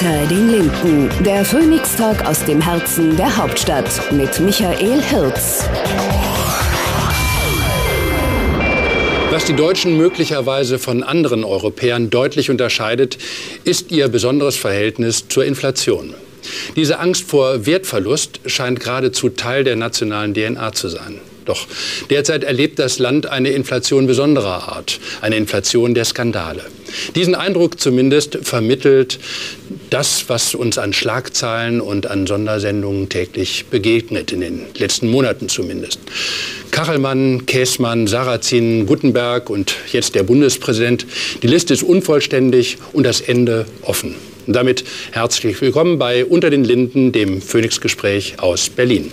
Unter den Linden, der Phoenix-Talk aus dem Herzen der Hauptstadt mit Michael Hirz. Was die Deutschen möglicherweise von anderen Europäern deutlich unterscheidet, ist ihr besonderes Verhältnis zur Inflation. Diese Angst vor Wertverlust scheint geradezu Teil der nationalen DNA zu sein. Doch derzeit erlebt das Land eine Inflation besonderer Art, eine Inflation der Skandale. Diesen Eindruck zumindest vermittelt das, was uns an Schlagzeilen und an Sondersendungen täglich begegnet, in den letzten Monaten zumindest. Kachelmann, Käßmann, Sarrazin, Gutenberg und jetzt der Bundespräsident. Die Liste ist unvollständig und das Ende offen. Und damit herzlich willkommen bei Unter den Linden, dem Phoenix-Gespräch aus Berlin.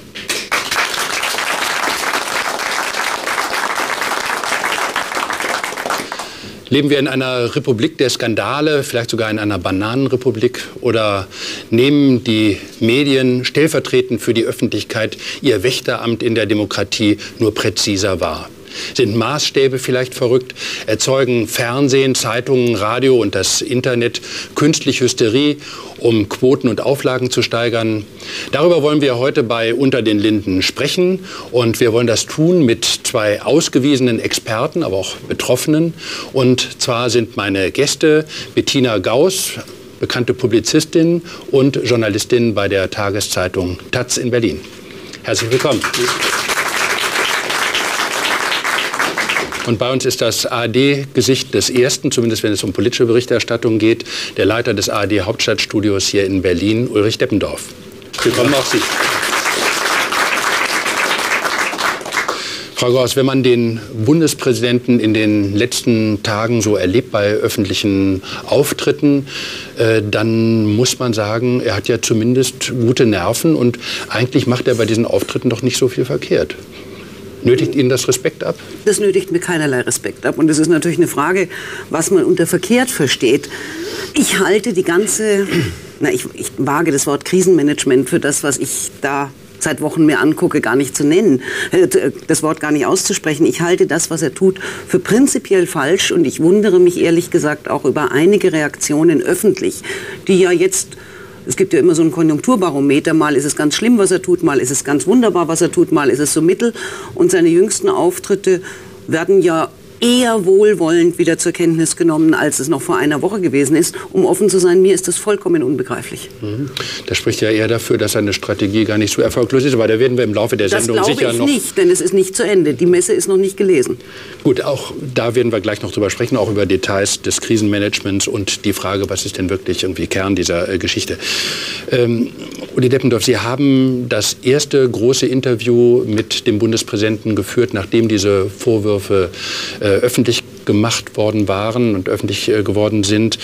Leben wir in einer Republik der Skandale, vielleicht sogar in einer Bananenrepublik? Oder nehmen die Medien stellvertretend für die Öffentlichkeit ihr Wächteramt in der Demokratie nur präziser wahr? Sind Maßstäbe vielleicht verrückt? Erzeugen Fernsehen, Zeitungen, Radio und das Internet künstliche Hysterie, um Quoten und Auflagen zu steigern? Darüber wollen wir heute bei Unter den Linden sprechen. Und wir wollen das tun mit zwei ausgewiesenen Experten, aber auch Betroffenen. Und zwar sind meine Gäste Bettina Gauss, bekannte Publizistin und Journalistin bei der Tageszeitung Taz in Berlin. Herzlich willkommen. Und bei uns ist das ARD-Gesicht des Ersten, zumindest wenn es um politische Berichterstattung geht, der Leiter des ARD-Hauptstadtstudios hier in Berlin, Ulrich Deppendorf. Willkommen auch Sie. Frau Gauss, wenn man den Bundespräsidenten in den letzten Tagen so erlebt bei öffentlichen Auftritten, äh, dann muss man sagen, er hat ja zumindest gute Nerven und eigentlich macht er bei diesen Auftritten doch nicht so viel verkehrt. Nötigt Ihnen das Respekt ab? Das nötigt mir keinerlei Respekt ab. Und es ist natürlich eine Frage, was man unter verkehrt versteht. Ich halte die ganze, na, ich, ich wage das Wort Krisenmanagement für das, was ich da seit Wochen mir angucke, gar nicht zu nennen, äh, das Wort gar nicht auszusprechen. Ich halte das, was er tut, für prinzipiell falsch und ich wundere mich ehrlich gesagt auch über einige Reaktionen öffentlich, die ja jetzt es gibt ja immer so ein Konjunkturbarometer. Mal ist es ganz schlimm, was er tut, mal ist es ganz wunderbar, was er tut, mal ist es so mittel. Und seine jüngsten Auftritte werden ja eher wohlwollend wieder zur Kenntnis genommen, als es noch vor einer Woche gewesen ist. Um offen zu sein, mir ist das vollkommen unbegreiflich. Mhm. Das spricht ja eher dafür, dass seine Strategie gar nicht so erfolglos ist. Aber da werden wir im Laufe der Sendung sicher noch... Das glaube ich nicht, denn es ist nicht zu Ende. Die Messe ist noch nicht gelesen. Gut, auch da werden wir gleich noch drüber sprechen, auch über Details des Krisenmanagements und die Frage, was ist denn wirklich irgendwie Kern dieser äh, Geschichte. Ähm, Uli Deppendorf, Sie haben das erste große Interview mit dem Bundespräsidenten geführt, nachdem diese Vorwürfe äh, öffentlich gemacht worden waren und öffentlich äh, geworden sind.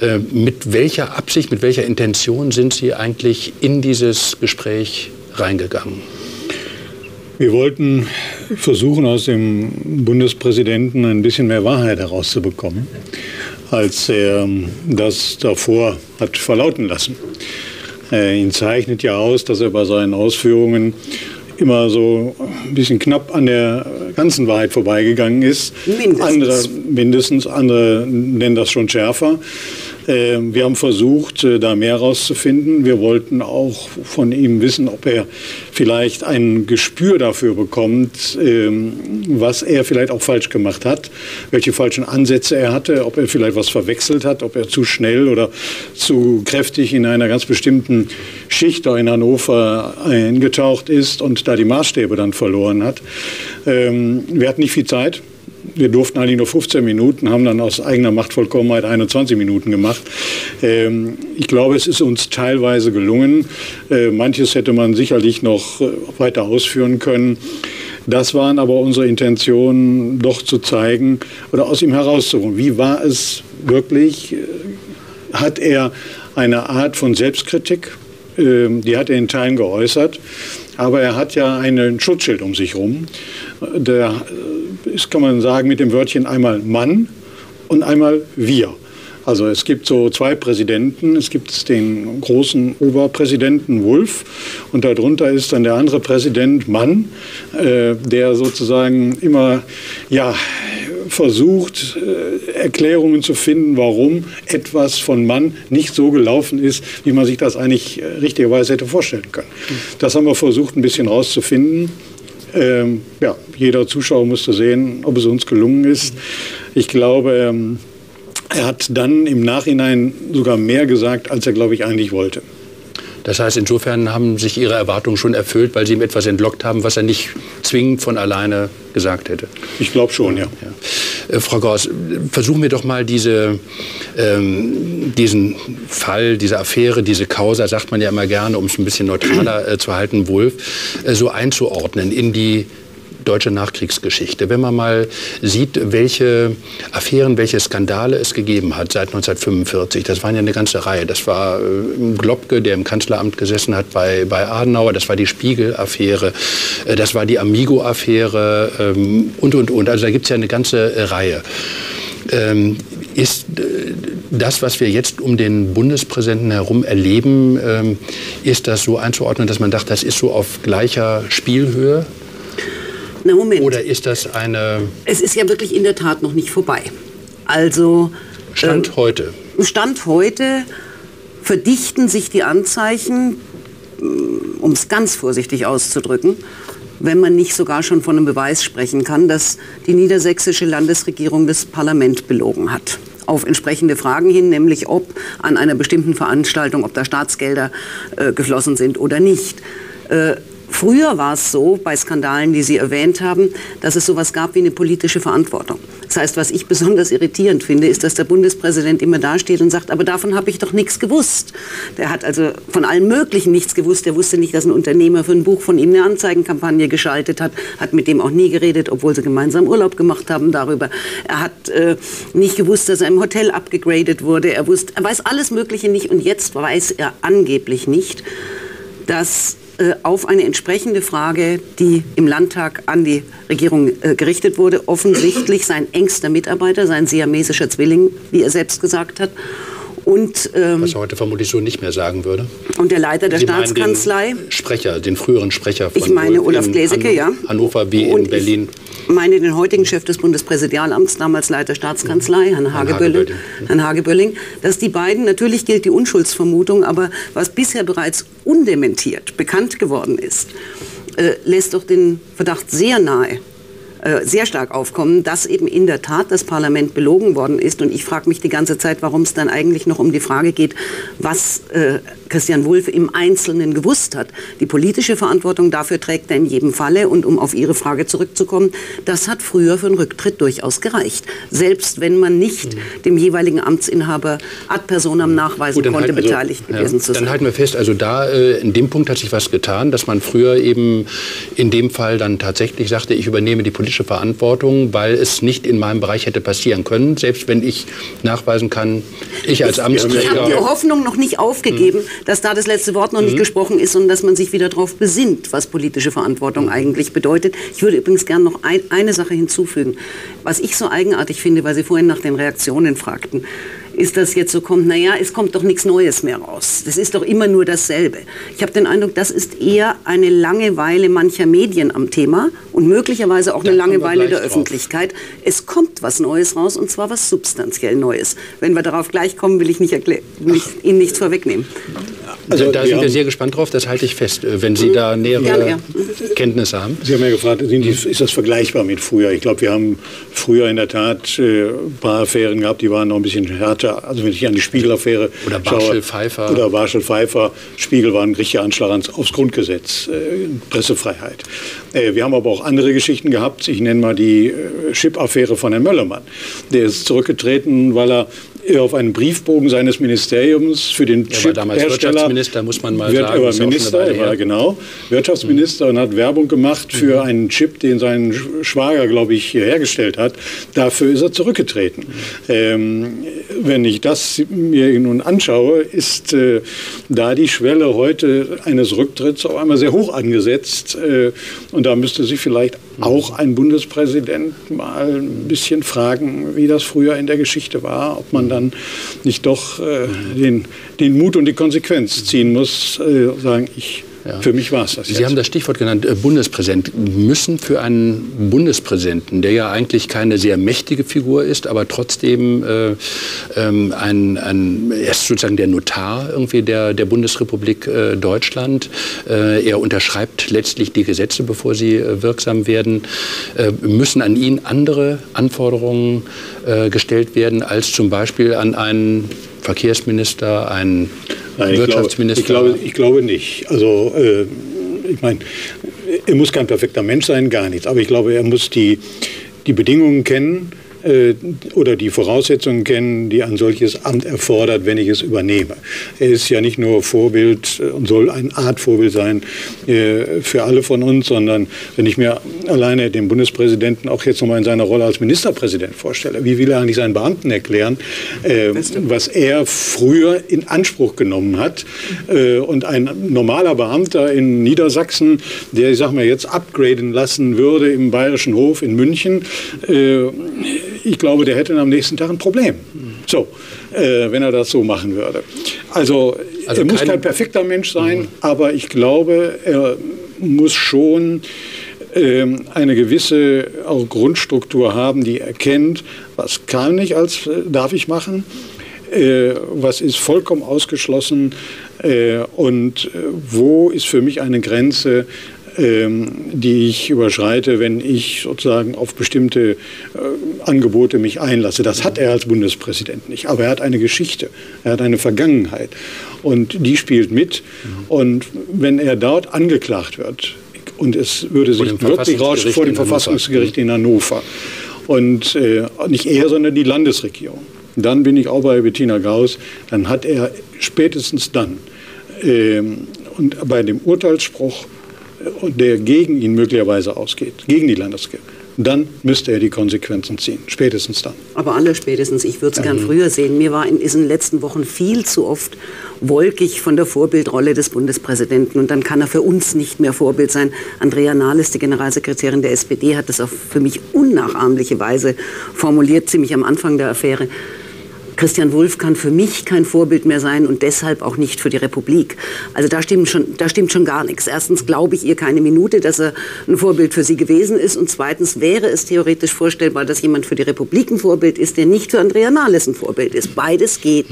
Äh, mit welcher Absicht, mit welcher Intention sind Sie eigentlich in dieses Gespräch reingegangen? Wir wollten versuchen, aus dem Bundespräsidenten ein bisschen mehr Wahrheit herauszubekommen, als er das davor hat verlauten lassen. Ihn zeichnet ja aus, dass er bei seinen Ausführungen immer so ein bisschen knapp an der ganzen Wahrheit vorbeigegangen ist. Mindestens. Andere, mindestens, andere nennen das schon schärfer. Ähm, wir haben versucht, äh, da mehr herauszufinden. Wir wollten auch von ihm wissen, ob er vielleicht ein Gespür dafür bekommt, ähm, was er vielleicht auch falsch gemacht hat, welche falschen Ansätze er hatte, ob er vielleicht was verwechselt hat, ob er zu schnell oder zu kräftig in einer ganz bestimmten Schicht in Hannover eingetaucht ist und da die Maßstäbe dann verloren hat. Ähm, wir hatten nicht viel Zeit wir durften eigentlich nur 15 Minuten, haben dann aus eigener Machtvollkommenheit 21 Minuten gemacht. Ähm, ich glaube, es ist uns teilweise gelungen. Äh, manches hätte man sicherlich noch äh, weiter ausführen können. Das waren aber unsere Intentionen, doch zu zeigen oder aus ihm herauszuholen. Wie war es wirklich? Hat er eine Art von Selbstkritik? Ähm, die hat er in Teilen geäußert. Aber er hat ja ein Schutzschild um sich herum. Der ist, kann man sagen, mit dem Wörtchen einmal Mann und einmal wir. Also es gibt so zwei Präsidenten. Es gibt den großen Oberpräsidenten Wulff und darunter ist dann der andere Präsident Mann, äh, der sozusagen immer ja versucht, äh, Erklärungen zu finden, warum etwas von Mann nicht so gelaufen ist, wie man sich das eigentlich äh, richtigerweise hätte vorstellen können. Das haben wir versucht, ein bisschen rauszufinden. Ähm, ja, jeder Zuschauer musste sehen, ob es uns gelungen ist. Ich glaube, ähm, er hat dann im Nachhinein sogar mehr gesagt, als er, glaube ich, eigentlich wollte. Das heißt, insofern haben sich Ihre Erwartungen schon erfüllt, weil Sie ihm etwas entlockt haben, was er nicht zwingend von alleine gesagt hätte. Ich glaube schon, ja. ja. Äh, Frau Gauss, versuchen wir doch mal diese, ähm, diesen Fall, diese Affäre, diese Causa, sagt man ja immer gerne, um es ein bisschen neutraler äh, zu halten, Wolf, äh, so einzuordnen in die deutsche Nachkriegsgeschichte. Wenn man mal sieht, welche Affären, welche Skandale es gegeben hat seit 1945, das waren ja eine ganze Reihe. Das war äh, Globke, der im Kanzleramt gesessen hat bei, bei Adenauer, das war die Spiegel-Affäre, äh, das war die Amigo-Affäre ähm, und, und, und. Also da gibt es ja eine ganze äh, Reihe. Ähm, ist das, was wir jetzt um den Bundespräsidenten herum erleben, ähm, ist das so einzuordnen, dass man dachte, das ist so auf gleicher Spielhöhe? Na Moment. Oder ist das eine... Es ist ja wirklich in der Tat noch nicht vorbei. Also... Stand äh, heute. Stand heute verdichten sich die Anzeichen, äh, um es ganz vorsichtig auszudrücken, wenn man nicht sogar schon von einem Beweis sprechen kann, dass die niedersächsische Landesregierung das Parlament belogen hat auf entsprechende Fragen hin, nämlich ob an einer bestimmten Veranstaltung, ob da Staatsgelder äh, geflossen sind oder nicht. Äh, Früher war es so, bei Skandalen, die Sie erwähnt haben, dass es sowas gab wie eine politische Verantwortung. Das heißt, was ich besonders irritierend finde, ist, dass der Bundespräsident immer dasteht und sagt, aber davon habe ich doch nichts gewusst. Der hat also von allem Möglichen nichts gewusst. Der wusste nicht, dass ein Unternehmer für ein Buch von ihm eine Anzeigenkampagne geschaltet hat, hat mit dem auch nie geredet, obwohl sie gemeinsam Urlaub gemacht haben darüber. Er hat äh, nicht gewusst, dass er im Hotel abgegradet wurde. Er, wusste, er weiß alles Mögliche nicht und jetzt weiß er angeblich nicht, dass äh, auf eine entsprechende Frage, die im Landtag an die Regierung äh, gerichtet wurde, offensichtlich sein engster Mitarbeiter, sein siamesischer Zwilling, wie er selbst gesagt hat, und, ähm, Was er heute vermutlich so nicht mehr sagen würde. Und der Leiter der Sie Staatskanzlei. Den Sprecher, den früheren Sprecher von Ich meine Olaf Gläseke, ja. Hannover wie und in Berlin. Ich meine den heutigen Chef des Bundespräsidialamts, damals Leiter Staatskanzlei, Herrn Hagebölling, Herrn Hagebölling, dass die beiden, natürlich gilt die Unschuldsvermutung, aber was bisher bereits undementiert bekannt geworden ist, äh, lässt doch den Verdacht sehr nahe, äh, sehr stark aufkommen, dass eben in der Tat das Parlament belogen worden ist. Und ich frage mich die ganze Zeit, warum es dann eigentlich noch um die Frage geht, was äh, Christian Wulff im Einzelnen gewusst hat. Die politische Verantwortung dafür trägt er in jedem Falle. Und um auf Ihre Frage zurückzukommen, das hat früher für einen Rücktritt durchaus gereicht. Selbst wenn man nicht mhm. dem jeweiligen Amtsinhaber ad personam nachweisen Gut, konnte, halt, also, beteiligt ja, gewesen zu sein. Dann halten wir fest, also da äh, in dem Punkt hat sich was getan, dass man früher eben in dem Fall dann tatsächlich sagte, ich übernehme die politische Verantwortung, weil es nicht in meinem Bereich hätte passieren können, selbst wenn ich nachweisen kann, ich als Amtsträger... Ich habe die Hoffnung noch nicht aufgegeben, mhm dass da das letzte Wort noch nicht mhm. gesprochen ist und dass man sich wieder darauf besinnt, was politische Verantwortung mhm. eigentlich bedeutet. Ich würde übrigens gerne noch ein, eine Sache hinzufügen. Was ich so eigenartig finde, weil Sie vorhin nach den Reaktionen fragten ist, dass jetzt so kommt, naja, es kommt doch nichts Neues mehr raus. Das ist doch immer nur dasselbe. Ich habe den Eindruck, das ist eher eine Langeweile mancher Medien am Thema und möglicherweise auch da eine Langeweile der drauf. Öffentlichkeit. Es kommt was Neues raus und zwar was substanziell Neues. Wenn wir darauf gleich kommen, will ich nicht nicht, Ihnen nichts vorwegnehmen. Also da sind wir sehr gespannt drauf, das halte ich fest, äh, wenn Sie da nähere ja, ja. Kenntnisse haben. Sie haben ja gefragt, ist das vergleichbar mit früher? Ich glaube, wir haben früher in der Tat äh, ein paar Affären gehabt, die waren noch ein bisschen härter. Also wenn ich an die Spiegelaffäre Oder Barschel Pfeiffer. Oder Barschel Pfeiffer. Spiegel war ein richtiger Anschlag aufs Grundgesetz, äh, Pressefreiheit. wir haben aber auch andere Geschichten gehabt. Ich nenne mal die Chip-Affäre von Herrn Möllermann. Der ist zurückgetreten, weil er auf einen Briefbogen seines Ministeriums für den er war damals Wirtschaftsminister, muss man mal wird sagen. Er war Minister, er war genau Wirtschaftsminister mhm. und hat Werbung gemacht für mhm. einen Chip, den sein Schwager, glaube ich, hergestellt hat. Dafür ist er zurückgetreten. Mhm. Ähm, wenn ich das mir nun anschaue, ist äh, da die Schwelle heute eines Rücktritts auf einmal sehr hoch angesetzt. Äh, und da müsste sich vielleicht mhm. auch ein Bundespräsident mal ein bisschen fragen, wie das früher in der Geschichte war, ob man dann nicht doch äh, den, den Mut und die Konsequenz ziehen muss, äh, sagen, ich Ja. Für mich war es das. Sie jetzt. haben das Stichwort genannt, äh, Bundespräsident. Müssen für einen Bundespräsidenten, der ja eigentlich keine sehr mächtige Figur ist, aber trotzdem äh, ähm, ein, ein, er ist sozusagen der Notar irgendwie der, der Bundesrepublik äh, Deutschland. Äh, er unterschreibt letztlich die Gesetze, bevor sie äh, wirksam werden. Äh, müssen an ihn andere Anforderungen gestellt werden als zum Beispiel an einen Verkehrsminister, einen Nein, Wirtschaftsminister? Ich glaube, ich glaube, ich glaube nicht. Also äh, ich meine, er muss kein perfekter Mensch sein, gar nichts. Aber ich glaube, er muss die, die Bedingungen kennen oder die Voraussetzungen kennen, die ein solches Amt erfordert, wenn ich es übernehme. Er ist ja nicht nur Vorbild und soll eine Art Vorbild sein äh, für alle von uns, sondern wenn ich mir alleine den Bundespräsidenten auch jetzt nochmal in seiner Rolle als Ministerpräsident vorstelle, wie will er eigentlich seinen Beamten erklären, äh, was er früher in Anspruch genommen hat und ein normaler Beamter in Niedersachsen, der, ich sag mal, jetzt upgraden lassen würde im Bayerischen Hof in München, ich glaube, der hätte am nächsten Tag ein Problem. So, äh, wenn er das so machen würde. Also, also er muss kein perfekter Mensch sein, mhm. aber ich glaube, er muss schon ähm, eine gewisse auch Grundstruktur haben, die erkennt, was kann ich als äh, darf ich machen, äh, was ist vollkommen ausgeschlossen äh, und äh, wo ist für mich eine Grenze, die ich überschreite, wenn ich sozusagen auf bestimmte äh, Angebote mich einlasse. Das hat er als Bundespräsident nicht, aber er hat eine Geschichte, er hat eine Vergangenheit. Und die spielt mit. Und wenn er dort angeklagt wird und es würde sich wirklich rauschen vor dem Verfassungsgericht in Hannover. Und äh, nicht er, sondern die Landesregierung, dann bin ich auch bei Bettina Gauss, dann hat er spätestens dann ähm, und bei dem Urteilsspruch der gegen ihn möglicherweise ausgeht, gegen die Landeskirche, dann müsste er die Konsequenzen ziehen. Spätestens dann. Aber alle spätestens. Ich würde es gern früher sehen. Mir war in diesen letzten Wochen viel zu oft wolkig von der Vorbildrolle des Bundespräsidenten. Und dann kann er für uns nicht mehr Vorbild sein. Andrea Nahles, die Generalsekretärin der SPD, hat das auf für mich unnachahmliche Weise formuliert, ziemlich am Anfang der Affäre. Christian Wulff kann für mich kein Vorbild mehr sein und deshalb auch nicht für die Republik. Also da stimmt schon, da stimmt schon gar nichts. Erstens glaube ich ihr keine Minute, dass er ein Vorbild für sie gewesen ist und zweitens wäre es theoretisch vorstellbar, dass jemand für die Republik ein Vorbild ist, der nicht für Andrea Nahles ein Vorbild ist. Beides geht.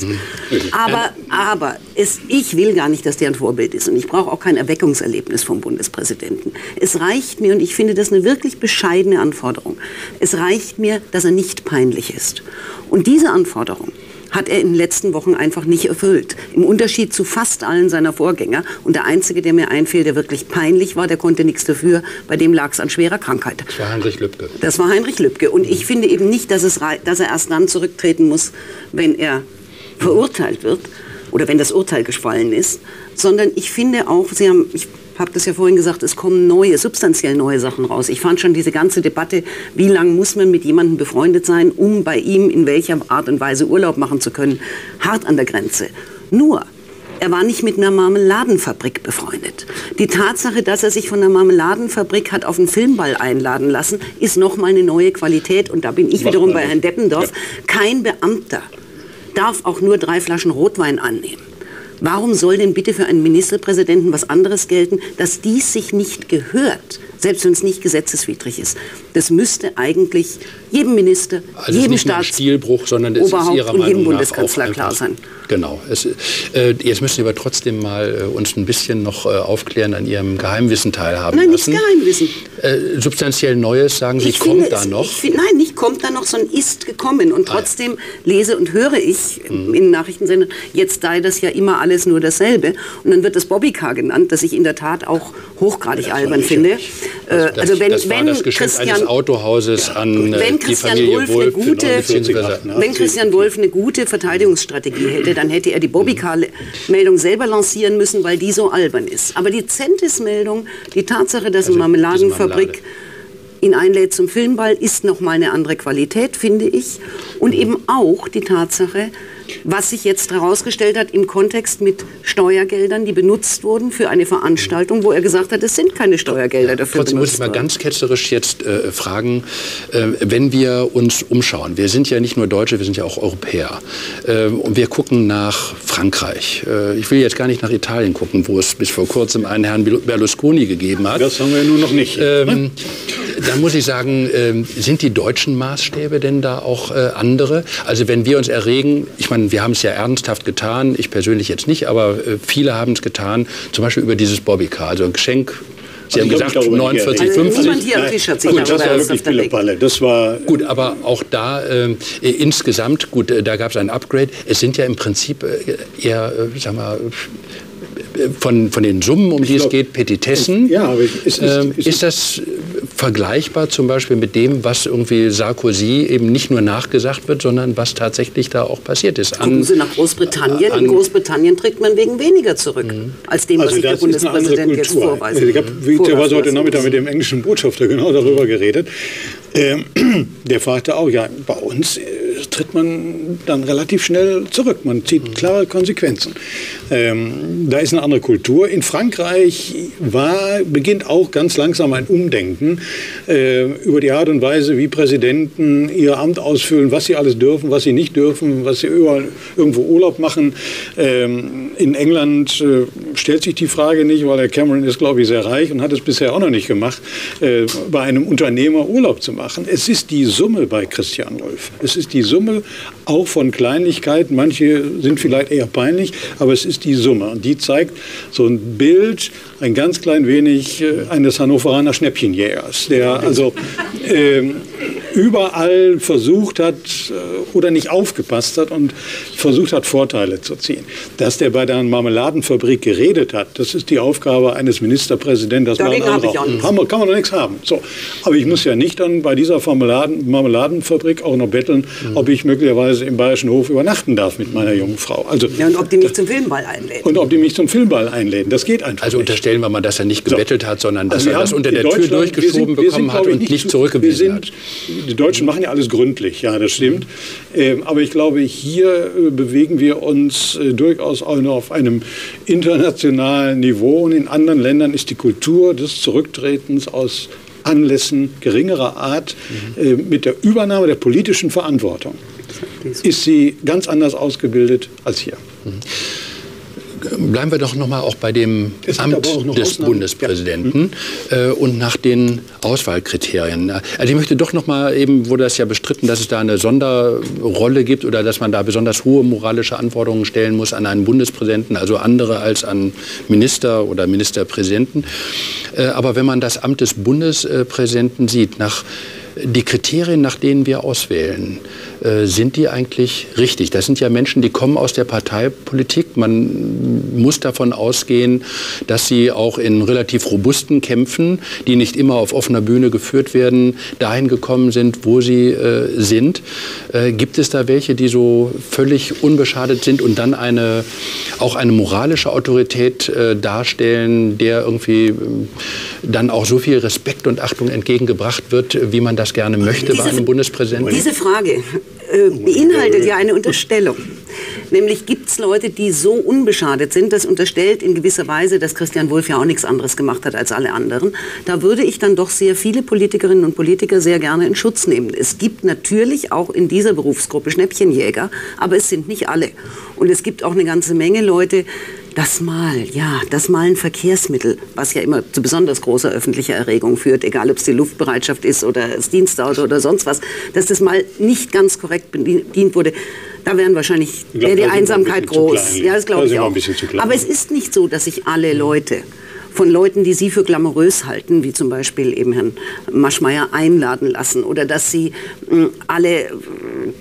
Aber, aber es, ich will gar nicht, dass der ein Vorbild ist und ich brauche auch kein Erweckungserlebnis vom Bundespräsidenten. Es reicht mir und ich finde das eine wirklich bescheidene Anforderung. Es reicht mir, dass er nicht peinlich ist. Und diese Anforderung hat er in den letzten Wochen einfach nicht erfüllt. Im Unterschied zu fast allen seiner Vorgänger. Und der einzige, der mir einfiel, der wirklich peinlich war, der konnte nichts dafür, bei dem lag es an schwerer Krankheit. Das war Heinrich Lübcke. Das war Heinrich Lübcke. Und ich finde eben nicht, dass, es, dass er erst dann zurücktreten muss, wenn er verurteilt wird oder wenn das Urteil gefallen ist, sondern ich finde auch, Sie haben, ich habe das ja vorhin gesagt, es kommen neue, substanziell neue Sachen raus. Ich fand schon diese ganze Debatte, wie lange muss man mit jemandem befreundet sein, um bei ihm in welcher Art und Weise Urlaub machen zu können, hart an der Grenze. Nur, er war nicht mit einer Marmeladenfabrik befreundet. Die Tatsache, dass er sich von der Marmeladenfabrik hat auf einen Filmball einladen lassen, ist nochmal eine neue Qualität. Und da bin ich wiederum bei Herrn Deppendorf. Kein Beamter darf auch nur drei Flaschen Rotwein annehmen. Warum soll denn bitte für einen Ministerpräsidenten was anderes gelten, dass dies sich nicht gehört, selbst wenn es nicht gesetzeswidrig ist? Das müsste eigentlich jedem Minister, also jedem Staatsoberhaupt sondern ist Ihrer und jedem Bundeskanzler klar sein. Genau. Es, äh, jetzt müssen Sie aber trotzdem mal äh, uns ein bisschen noch äh, aufklären, an Ihrem Geheimwissen teilhaben Nein, lassen. Nicht Geheimwissen. Äh, substanziell Neues, sagen Sie, ich kommt finde, da noch? Find, nein, nicht kommt da noch, sondern ist gekommen. Und ah, trotzdem ah. lese und höre ich mhm. in Nachrichtensendern, jetzt sei das ja immer alles nur dasselbe. Und dann wird das Bobbycar genannt, das ich in der Tat auch hochgradig albern finde. Also das, also wenn, das war wenn das Geschenk Christian, eines Autohauses an wenn Christian die Familie Wolf, Wolf eine gute, wenn Christian Wolf eine gute Verteidigungsstrategie hätte, dann hätte er die Bobbycar-Meldung selber lancieren müssen, weil die so albern ist. Aber die Centis-Meldung, die Tatsache, dass also eine Marmeladenfabrik ihn einlädt zum Filmball, ist noch mal eine andere Qualität, finde ich. Und eben auch die Tatsache, was sich jetzt herausgestellt hat im Kontext mit Steuergeldern, die benutzt wurden für eine Veranstaltung, wo er gesagt hat, es sind keine Steuergelder dafür Trotzdem muss ich mal ganz ketzerisch jetzt äh, fragen, äh, wenn wir uns umschauen, wir sind ja nicht nur Deutsche, wir sind ja auch Europäer äh, und wir gucken nach Frankreich. Äh, ich will jetzt gar nicht nach Italien gucken, wo es bis vor kurzem einen Herrn Berlusconi gegeben hat. Das haben wir ja nur noch nicht. Ähm, dann muss ich sagen, ähm, sind die deutschen Maßstäbe denn da auch äh, andere? Also wenn wir uns erregen, ich meine, wir haben es ja ernsthaft getan, ich persönlich jetzt nicht, aber äh, viele haben es getan, zum Beispiel über dieses Bobbycar, also ein Geschenk. Sie also haben gesagt 49, 50. Niemand hier am Tisch hat sich gut, das war wirklich Das war gut, aber auch da äh, insgesamt, gut, äh, da gab es ein Upgrade. Es sind ja im Prinzip äh, eher, äh, sag mal, von, von den Summen, um die glaub, es geht, Petitessen. Ja, aber ist, ist, ähm, ist, ist das vergleichbar zum Beispiel mit dem, was irgendwie Sarkozy eben nicht nur nachgesagt wird, sondern was tatsächlich da auch passiert ist? An, Gucken Sie nach Großbritannien. In Großbritannien trägt man wegen weniger zurück, mhm. als dem, was also sich der Bundespräsident jetzt vorweist. Ich habe witzigerweise heute Nachmittag mit dem englischen Botschafter genau darüber geredet. Ähm, der fragte auch, ja, bei uns äh, tritt man dann relativ schnell zurück. Man zieht klare Konsequenzen. Ähm, da ist eine andere Kultur. In Frankreich war, beginnt auch ganz langsam ein Umdenken äh, über die Art und Weise, wie Präsidenten ihr Amt ausfüllen, was sie alles dürfen, was sie nicht dürfen, was sie überall irgendwo Urlaub machen. Ähm, in England äh, stellt sich die Frage nicht, weil der Cameron ist, glaube ich, sehr reich und hat es bisher auch noch nicht gemacht, äh, bei einem Unternehmer Urlaub zu machen. Es ist die Summe bei Christian Wolf. Es ist die Summe auch von Kleinigkeiten. Manche sind vielleicht eher peinlich, aber es ist die Summe. Und die zeigt so ein Bild, ein ganz klein wenig äh, eines Hannoveraner Schnäppchenjägers, der also äh, überall versucht hat äh, oder nicht aufgepasst hat und versucht hat, Vorteile zu ziehen. Dass der bei der Marmeladenfabrik geredet hat, das ist die Aufgabe eines Ministerpräsidenten. Das Dagegen ein anderer. Haben wir, kann man doch nichts haben. So. Aber ich muss ja nicht dann bei dieser Marmeladen, Marmeladenfabrik auch noch betteln, mhm. ob ich möglicherweise im Bayerischen Hof übernachten darf mit meiner jungen Frau. Also, ja, und ob die mich zum Filmball einläden. Und ob die mich zum Filmball einläden. Das geht einfach Also nicht. unterstellen wir mal, dass er nicht gebettelt so. hat, sondern dass also er das unter der Tür durchgeschoben sind, bekommen hat und nicht, nicht zurückgewiesen sind, hat. Die Deutschen machen ja alles gründlich, ja, das stimmt. Mhm. aber ich glaube, hier äh, bewegen wir uns äh, durchaus auch noch auf einem internationalen Niveau. Und in anderen Ländern ist die Kultur des Zurücktretens aus Anlässen geringerer Art mhm. mit der Übernahme der politischen Verantwortung ist sie ganz anders ausgebildet als hier. Mhm bleiben wir doch noch mal auch bei dem es Amt des Ausnahmen. Bundespräsidenten ja. äh, und nach den Auswahlkriterien. Also ich möchte doch noch mal eben wurde das ja bestritten, dass es da eine Sonderrolle gibt oder dass man da besonders hohe moralische Anforderungen stellen muss an einen Bundespräsidenten, also andere als an Minister oder Ministerpräsidenten. Äh, aber wenn man das Amt des Bundespräsidenten sieht, nach die Kriterien, nach denen wir auswählen, äh, sind die eigentlich richtig? Das sind ja Menschen, die kommen aus der Parteipolitik. Man muss davon ausgehen, dass sie auch in relativ robusten Kämpfen, die nicht immer auf offener Bühne geführt werden, dahin gekommen sind, wo sie äh, sind. Äh, gibt es da welche, die so völlig unbeschadet sind und dann eine, auch eine moralische Autorität äh, darstellen, der irgendwie ähm, dann auch so viel Respekt und Achtung entgegengebracht wird, wie man das gerne möchte diese, bei einem Bundespräsidenten? Diese Frage äh, beinhaltet ja eine Unterstellung. Nämlich gibt es Leute, die so unbeschadet sind, das unterstellt in gewisser Weise, dass Christian Wulff ja auch nichts anderes gemacht hat als alle anderen. Da würde ich dann doch sehr viele Politikerinnen und Politiker sehr gerne in Schutz nehmen. Es gibt natürlich auch in dieser Berufsgruppe Schnäppchenjäger, aber es sind nicht alle. Und es gibt auch eine ganze Menge Leute, das Mal, ja, das Mal ein Verkehrsmittel, was ja immer zu besonders großer öffentlicher Erregung führt, egal ob es die Luftbereitschaft ist oder das Dienstauto oder sonst was, dass das mal nicht ganz korrekt bedient wurde. Da wären wahrscheinlich wäre die Einsamkeit groß. Ja, das glaube ich auch. Aber es ist nicht so, dass sich alle Leute von Leuten, die Sie für glamourös halten, wie zum Beispiel eben Herrn Maschmeyer einladen lassen oder dass Sie äh, alle äh,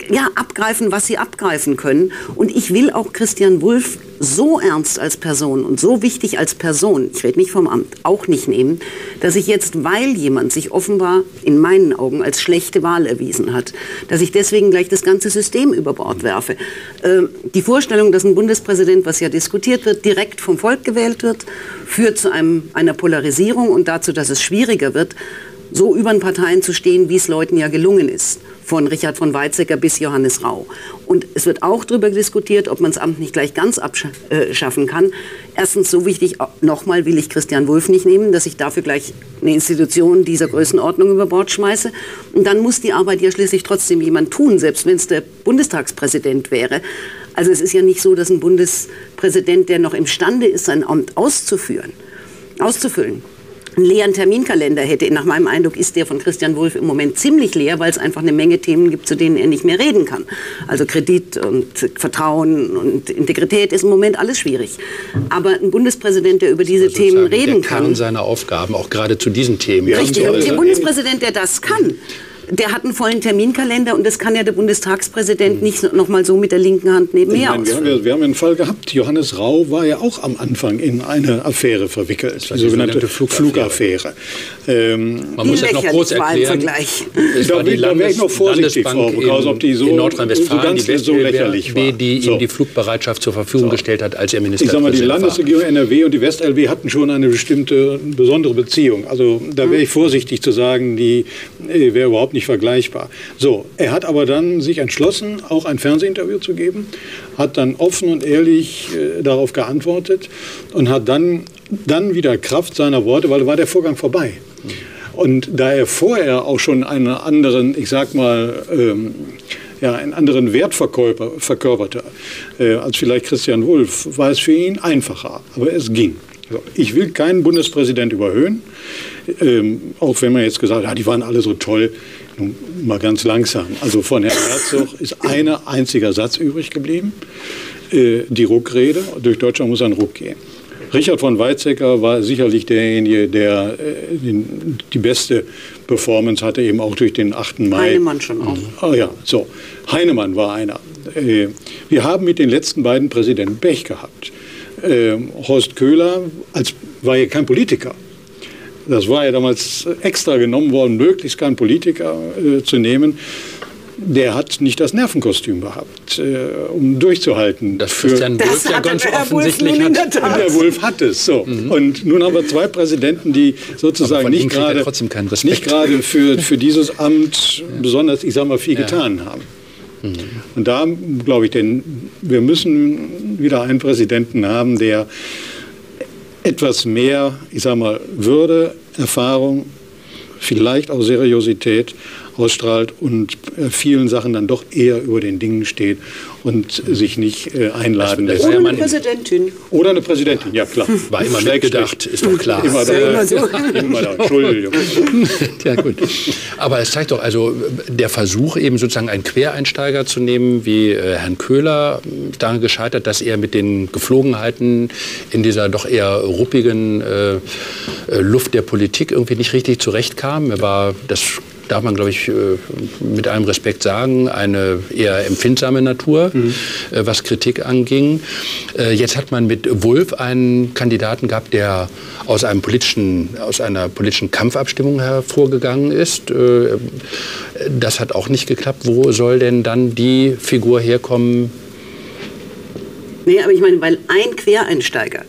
ja, abgreifen, was sie abgreifen können. Und ich will auch Christian Wulff so ernst als Person und so wichtig als Person, ich rede nicht vom Amt, auch nicht nehmen, dass ich jetzt, weil jemand sich offenbar in meinen Augen als schlechte Wahl erwiesen hat, dass ich deswegen gleich das ganze System über Bord werfe. Ähm, die Vorstellung, dass ein Bundespräsident, was ja diskutiert wird, direkt vom Volk gewählt wird, führt zu einem, einer Polarisierung und dazu, dass es schwieriger wird, so über den Parteien zu stehen, wie es Leuten ja gelungen ist von Richard von Weizsäcker bis Johannes Rau. Und es wird auch darüber diskutiert, ob man das Amt nicht gleich ganz abschaffen kann. Erstens, so wichtig, nochmal will ich Christian Wulff nicht nehmen, dass ich dafür gleich eine Institution dieser Größenordnung über Bord schmeiße. Und dann muss die Arbeit ja schließlich trotzdem jemand tun, selbst wenn es der Bundestagspräsident wäre. Also es ist ja nicht so, dass ein Bundespräsident, der noch imstande ist, sein Amt auszuführen, auszufüllen, leeren Terminkalender hätte. Nach meinem Eindruck ist der von Christian Wulff im Moment ziemlich leer, weil es einfach eine Menge Themen gibt, zu denen er nicht mehr reden kann. Also Kredit und Vertrauen und Integrität ist im Moment alles schwierig. Aber ein Bundespräsident, der über diese Also Themen reden der kann, Kern seiner Aufgaben, auch gerade zu diesen Themen. Richtig, und der Bundespräsident, der das kann, der hat einen vollen Terminkalender und das kann ja der Bundestagspräsident nicht noch mal so mit der linken Hand nebenher meine, wir, haben ausführen. ja, wir haben einen Fall gehabt. Johannes Rau war ja auch am Anfang in eine Affäre verwickelt, war die sogenannte sogenannte Flugaffäre. Ähm, Man muss das noch war im erklären. Vergleich. Es war die wäre ich noch vorsichtig, Landesbank Frau ob die so- in so Nordrhein-Westfalen, ganz die so lächerlich war. die So. ihm die Flugbereitschaft zur Verfügung gestellt hat, als er ich sag mal, die Ministerpräsident war. Landesregierung NRW und die West-LW hatten schon eine bestimmte besondere Beziehung. Also da wäre ich vorsichtig zu sagen, die äh, wäre überhaupt nicht vergleichbar. So, er hat aber dann sich entschlossen, auch ein Fernsehinterview zu geben, hat dann offen und ehrlich äh, darauf geantwortet und hat dann, dann wieder Kraft seiner Worte, weil da war der Vorgang vorbei. Und da er vorher auch schon einen anderen, ich sag mal, ähm, ja, einen anderen Wert verkörper, verkörperte äh, als vielleicht Christian Wulff, war es für ihn einfacher. Aber es ging. Ich will keinen Bundespräsident überhöhen, ähm, auch wenn man jetzt gesagt hat, ja, die waren alle so toll. Nun, mal ganz langsam. Also von Herrn Herzog ist ein einziger Satz übrig geblieben, äh, die Ruckrede. Durch Deutschland muss ein Ruck gehen. Richard von Weizsäcker war sicherlich derjenige, der äh, den, die beste Performance hatte, eben auch durch den 8. Mai. Heinemann schon auch. Ah ja, so. Heinemann war einer. Äh, Wir haben mit den letzten beiden Präsidenten Pech gehabt. Ähm, Horst Köhler als, war ja kein Politiker. Das war ja damals extra genommen worden, möglichst keinen Politiker äh, zu nehmen. Der hat nicht das Nervenkostüm gehabt, äh, um durchzuhalten. Das für- Christian Wulff ja ganz der Herr Wulff offensichtlich in hat. und der Wolf hat es. So. Und nun haben wir zwei Präsidenten, die Mhm. Sozusagen nicht er gerade, nicht gerade für, für dieses Amt besonders, ich sage mal, viel getan haben. Mhm. Und da glaube ich, denn wir müssen wieder einen Präsidenten haben, der etwas mehr, ich sage mal, Würde, Erfahrung, vielleicht auch Seriosität ausstrahlt und äh, vielen Sachen dann doch eher über den Dingen steht und sich nicht äh, einladen Das lässt. mal eine Präsidentin. Oder eine Präsidentin, ja klar. War immer Schrägstrich. mitgedacht, ist doch klar. Immer ja da. immer so. Immer da. Entschuldigung. Ja, gut. Aber es zeigt doch also der Versuch, eben sozusagen einen Quereinsteiger zu nehmen, wie äh, Herrn Köhler, ist daran gescheitert, dass er mit den Geflogenheiten in dieser doch eher ruppigen äh, Luft der Politik irgendwie nicht richtig zurechtkam. Er war, das darf man, glaube ich, äh, mit allem Respekt sagen, eine eher empfindsame Natur, äh, was Kritik anging. Äh, Jetzt hat man mit Wulff einen Kandidaten gehabt, der aus, einem politischen, aus einer politischen Kampfabstimmung hervorgegangen ist. Das hat auch nicht geklappt. Wo soll denn dann die Figur herkommen? Nee, aber ich meine, weil ein Quereinsteiger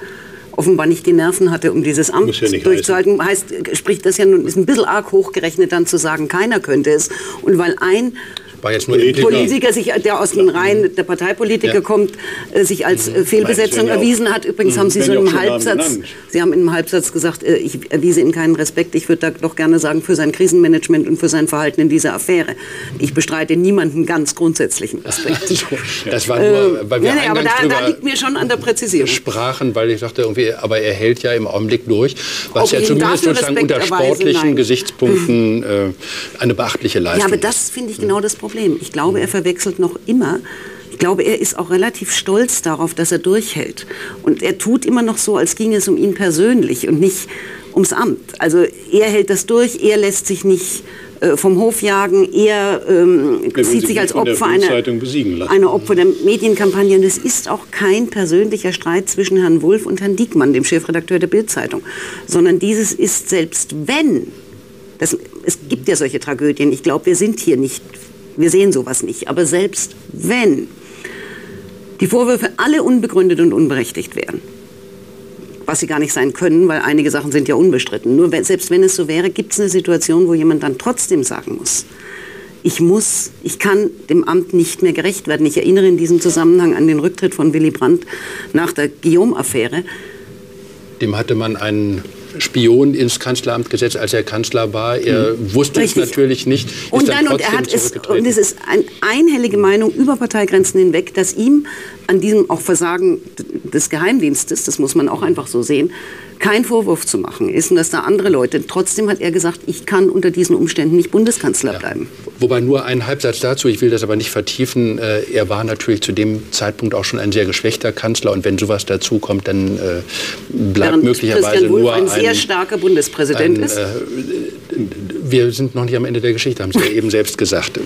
offenbar nicht die Nerven hatte, um dieses Amt ja durchzuhalten, heißt, spricht das ja nun, ist ein bisschen arg hochgerechnet, dann zu sagen, keiner könnte es. Und weil ein War jetzt nur Politiker. Politiker, sich, der aus den Reihen der Parteipolitiker Ja. kommt, äh, sich als äh, Fehlbesetzung Nein, erwiesen hat. Übrigens haben Sie so Namen Halbsatz. Sie haben in einem Halbsatz gesagt, äh, ich erwiese Ihnen keinen Respekt. Ich würde da doch gerne sagen, für sein Krisenmanagement und für sein Verhalten in dieser Affäre. Ich bestreite niemanden ganz grundsätzlichen Respekt. Das war nur, weil wir nee, nee, aber da, da liegt mir schon an der Präzisierung. sprachen, weil ich sagte irgendwie, aber er hält ja im Augenblick durch, was Ob ja zumindest sozusagen unter sportlichen nein. Gesichtspunkten äh, eine beachtliche Leistung Ja, aber ist. das finde ich genau das Problem. Ich glaube, er verwechselt noch immer. Ich glaube, er ist auch relativ stolz darauf, dass er durchhält. Und er tut immer noch so, als ginge es um ihn persönlich und nicht ums Amt. Also er hält das durch, er lässt sich nicht äh, vom Hof jagen, er ähm, sieht sich sich als Opfer einer, einer Opfer der Medienkampagne. Und es ist auch kein persönlicher Streit zwischen Herrn Wulff und Herrn Diekmann, dem Chefredakteur der Bildzeitung, sondern dieses ist selbst wenn das, es gibt ja solche Tragödien. Ich glaube, wir sind hier nicht, wir sehen sowas nicht. Aber selbst wenn die Vorwürfe alle unbegründet und unberechtigt wären, was sie gar nicht sein können, weil einige Sachen sind ja unbestritten. Nur selbst wenn es so wäre, gibt es eine Situation, wo jemand dann trotzdem sagen muss, ich muss, ich kann dem Amt nicht mehr gerecht werden. Ich erinnere in diesem Zusammenhang an den Rücktritt von Willy Brandt nach der Guillaume-Affäre. Dem hatte man einen Spion ins Kanzleramt gesetzt, als er Kanzler war. Er mhm. wusste Richtig. es natürlich nicht. Und nein, und er hat es, und es ist eine einhellige Meinung über Parteigrenzen hinweg, dass ihm an diesem auch Versagen des Geheimdienstes, das muss man auch einfach so sehen, kein Vorwurf zu machen ist und dass da andere Leute, trotzdem hat er gesagt, ich kann unter diesen Umständen nicht Bundeskanzler ja. bleiben. Wobei nur ein Halbsatz dazu, ich will das aber nicht vertiefen, äh, er war natürlich zu dem Zeitpunkt auch schon ein sehr geschwächter Kanzler und wenn sowas dazu kommt, dann äh, bleibt Während möglicherweise nur ein, ein sehr starker Bundespräsident ein, ist. Äh, wir sind noch nicht am Ende der Geschichte, haben Sie ja eben selbst gesagt.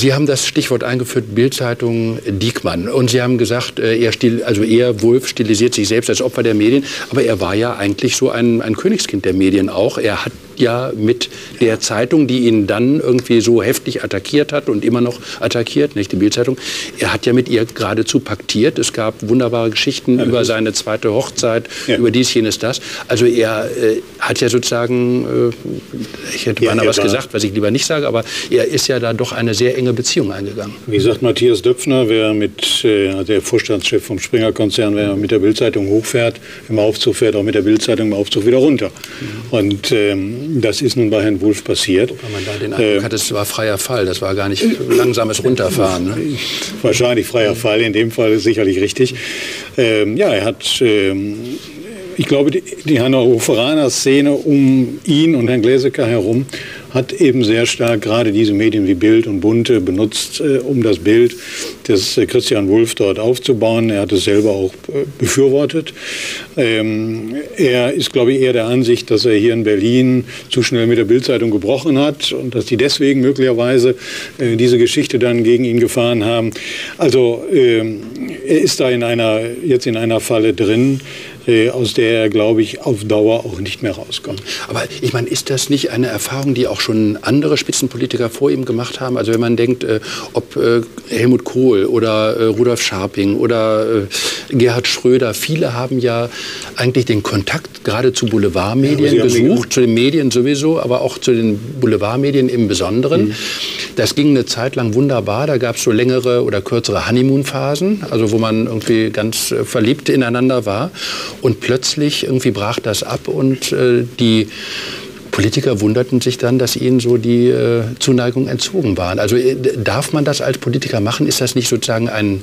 Sie haben das Stichwort eingeführt, Bildzeitung Diekmann. Und Sie haben gesagt, äh, er, stil, also er, Wolf, stilisiert sich selbst als Opfer der Medien. Aber er war ja eigentlich so ein, ein Königskind der Medien auch. Er hat ja mit der Zeitung, die ihn dann irgendwie so heftig attackiert hat und immer noch attackiert, nicht die Bildzeitung, er hat ja mit ihr geradezu paktiert. Es gab wunderbare Geschichten ja, über seine zweite Hochzeit, ja. über dies, jenes, das. Also er äh, hat ja sozusagen, äh, ich hätte ja, beinahe was gesagt, was ich lieber nicht sage, aber er ist ja da doch eine sehr enge Beziehung eingegangen. Wie sagt Matthias Döpfner, wer mit äh, der Vorstandschef vom Springer-Konzern, wer mit der Bildzeitung hochfährt, im Aufzug fährt, auch mit der Bildzeitung im Aufzug wieder runter. Mhm. Und ähm, das ist nun bei Herrn Wulff passiert. Weil man da den Eindruck äh, hat, es war freier Fall, das war gar nicht langsames Runterfahren. Ne? Wahrscheinlich freier Fall, in dem Fall sicherlich richtig. Ähm, ja, er hat ähm, ich glaube, die, die Hannoveraner-Szene um ihn und Herrn Gläsecker herum hat eben sehr stark gerade diese Medien wie Bild und Bunte benutzt, äh, um das Bild des äh, Christian Wulff dort aufzubauen. Er hat es selber auch äh, befürwortet. Ähm, er ist, glaube ich, eher der Ansicht, dass er hier in Berlin zu schnell mit der Bildzeitung gebrochen hat und dass die deswegen möglicherweise äh, diese Geschichte dann gegen ihn gefahren haben. Also ähm, er ist da in einer, jetzt in einer Falle drin, aus der er, glaube ich, auf Dauer auch nicht mehr rauskommt. Aber ich meine, ist das nicht eine Erfahrung, die auch schon andere Spitzenpolitiker vor ihm gemacht haben? Also wenn man denkt, äh, ob äh, Helmut Kohl oder äh, Rudolf Scharping oder äh, Gerhard Schröder, viele haben ja eigentlich den Kontakt gerade zu Boulevardmedien ja, gesucht, zu den Medien sowieso, aber auch zu den Boulevardmedien im Besonderen. Mhm. Das ging eine Zeit lang wunderbar. Da gab es so längere oder kürzere Honeymoon-Phasen, also wo man irgendwie ganz äh, verliebt ineinander war. Und plötzlich irgendwie brach das ab und äh, die Politiker wunderten sich dann, dass ihnen so die äh, Zuneigung entzogen waren. Also äh, darf man das als Politiker machen? Ist das nicht sozusagen ein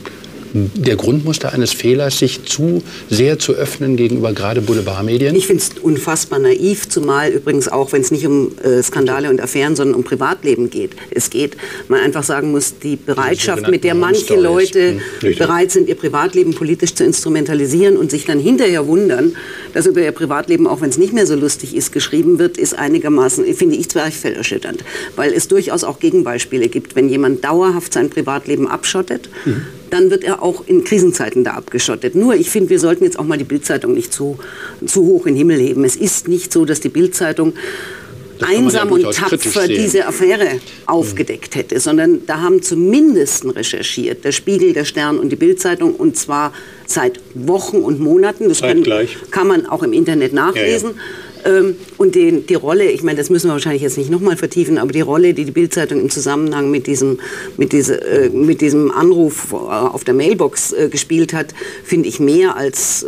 der Grundmuster eines Fehlers, sich zu sehr zu öffnen gegenüber gerade Boulevardmedien? Ich finde es unfassbar naiv, zumal übrigens auch, wenn es nicht um äh, Skandale und Affären, sondern um Privatleben geht. Es geht, man einfach sagen muss, die Bereitschaft, mit der manche Leute hm. bereit sind, ihr Privatleben politisch zu instrumentalisieren und sich dann hinterher wundern, dass über ihr Privatleben, auch wenn es nicht mehr so lustig ist, geschrieben wird, ist einigermaßen, finde ich, zwerchfellerschütternd. Weil es durchaus auch Gegenbeispiele gibt. Wenn jemand dauerhaft sein Privatleben abschottet, mhm dann wird er auch in Krisenzeiten da abgeschottet. Nur, ich finde, wir sollten jetzt auch mal die Bildzeitung nicht zu, zu hoch in den Himmel heben. Es ist nicht so, dass die Bildzeitung einsam ja und tapfer diese Affäre aufgedeckt hätte, sondern da haben zumindest recherchiert der Spiegel, der Stern und die Bildzeitung und zwar seit Wochen und Monaten. Das kann, kann, man auch im Internet nachlesen. Ja, ja. Ähm, und den, die Rolle, ich meine, das müssen wir wahrscheinlich jetzt nicht nochmal vertiefen, aber die Rolle, die die Bildzeitung im Zusammenhang mit diesem, mit, diese, äh, mit diesem Anruf auf der Mailbox äh, gespielt hat, finde ich mehr als äh,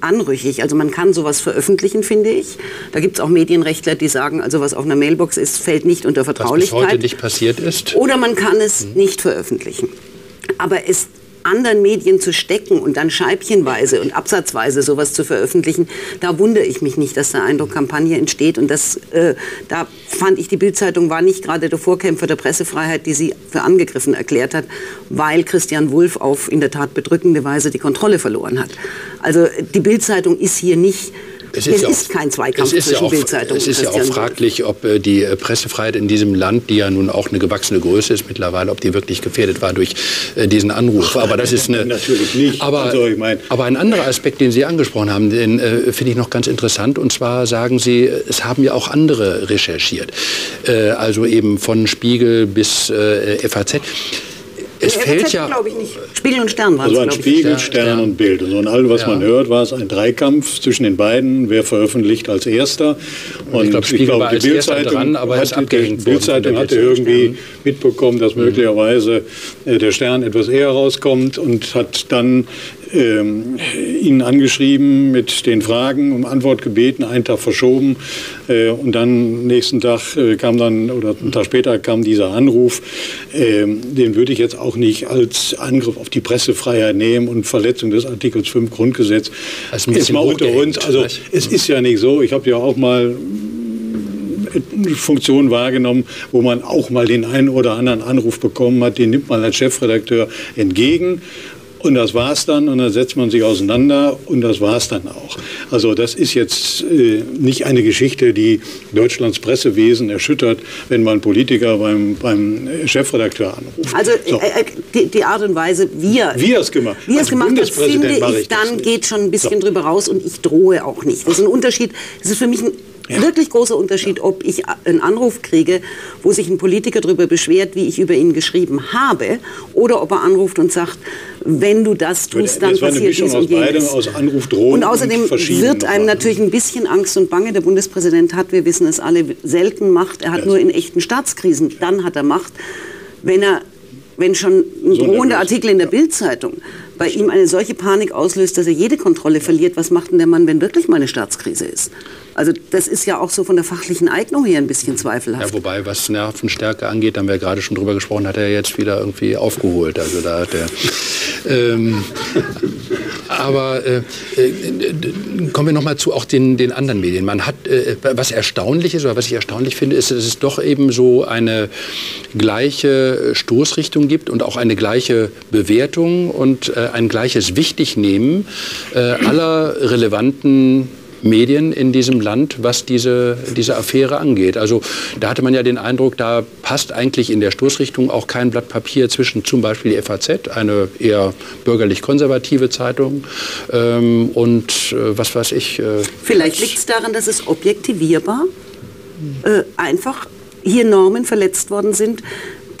anrüchig. Also man kann sowas veröffentlichen, finde ich. Da gibt es auch Medienrechtler, die sagen, also was auf einer Mailbox ist, fällt nicht unter Vertraulichkeit. Was bis heute nicht passiert ist. Oder man kann es mhm. nicht veröffentlichen. Aber es anderen Medien zu stecken und dann scheibchenweise und absatzweise sowas zu veröffentlichen, da wundere ich mich nicht, dass der Eindruck Kampagne entsteht. Und das, äh, da fand ich, die Bildzeitung war nicht gerade der Vorkämpfer der Pressefreiheit, die sie für angegriffen erklärt hat, weil Christian Wulff auf in der Tat bedrückende Weise die Kontrolle verloren hat. Also die Bildzeitung ist hier nicht es ist, ja ist kein Zweikampf zwischen ja auch, Bildzeitung Es ist ja auch fraglich, ob äh, die äh, Pressefreiheit in diesem Land, die ja nun auch eine gewachsene Größe ist mittlerweile, ob die wirklich gefährdet war durch äh, diesen Anruf. Aber das ist eine... Natürlich nicht. Aber, also, ich mein aber ein anderer Aspekt, den Sie angesprochen haben, den äh, finde ich noch ganz interessant. Und zwar sagen Sie, es haben ja auch andere recherchiert. Äh, also eben von Spiegel bis äh, FAZ. Es fällt ja. glaube ich nicht. Spiegel und Stern waren Also ein Spiegel, Stern und Bild. Und so in allem, was ja. man hört, war es ein Dreikampf zwischen den beiden. Wer veröffentlicht als Erster? Und ich, glaub, ich glaube, die Bildzeitung hat, Bild hatte irgendwie mitbekommen, dass mhm. möglicherweise äh, der Stern etwas eher rauskommt und hat dann ähm, ihn angeschrieben mit den Fragen, um Antwort gebeten, einen Tag verschoben äh, und dann nächsten Tag äh, kam dann oder einen Tag später kam dieser Anruf. Ähm, den würde ich jetzt auch nicht als Angriff auf die Pressefreiheit nehmen und Verletzung des Artikels 5 Grundgesetz. Das ist, mal unter uns. Also es ist ja nicht so. Ich habe ja auch mal Funktion wahrgenommen, wo man auch mal den einen oder anderen Anruf bekommen hat, den nimmt man als Chefredakteur entgegen und das war's dann und dann setzt man sich auseinander und das war's dann auch. Also das ist jetzt äh, nicht eine Geschichte, die Deutschlands Pressewesen erschüttert, wenn man Politiker beim, beim Chefredakteur anruft. Also so. äh, äh die, die, Art und Weise, wie er, er es gemacht, wie es gemacht hat, finde ich, dann geht schon ein bisschen so. drüber raus und ich drohe auch nicht. Das ist ein Unterschied. Das ist für mich ein ja. Wirklich großer Unterschied, ob ich einen Anruf kriege, wo sich ein Politiker darüber beschwert, wie ich über ihn geschrieben habe, oder ob er anruft und sagt, wenn du das tust, dann das passiert dies und jenes. Aus Anruf, Drohung und außerdem und wird einem natürlich ein bisschen Angst und Bange. Der Bundespräsident hat, wir wissen es alle, selten Macht. Er hat ja. nur in echten Staatskrisen, dann hat er Macht. Wenn er wenn schon ein so drohender Artikel in der ja. Bildzeitung bei ihm eine solche Panik auslöst, dass er jede Kontrolle verliert, was macht denn der Mann, wenn wirklich mal eine Staatskrise ist? Also das ist ja auch so von der fachlichen Eignung her ein bisschen zweifelhaft. Ja, wobei, was Nervenstärke angeht, haben wir gerade schon drüber gesprochen, hat er jetzt wieder irgendwie aufgeholt. Also da hat er... Ähm, aber äh, äh, kommen wir noch mal zu auch den, den anderen Medien. Man hat, äh, was erstaunlich ist, oder was ich erstaunlich finde, ist, dass es doch eben so eine gleiche Stoßrichtung gibt und auch eine gleiche Bewertung und äh, ein gleiches Wichtignehmen äh, aller relevanten Medien in diesem Land, was diese, diese Affäre angeht. Also da hatte man ja den Eindruck, da passt eigentlich in der Stoßrichtung auch kein Blatt Papier zwischen zum Beispiel die FAZ, eine eher bürgerlich-konservative Zeitung, ähm, und äh, was weiß ich. Äh, Vielleicht liegt es daran, dass es objektivierbar äh, einfach hier Normen verletzt worden sind,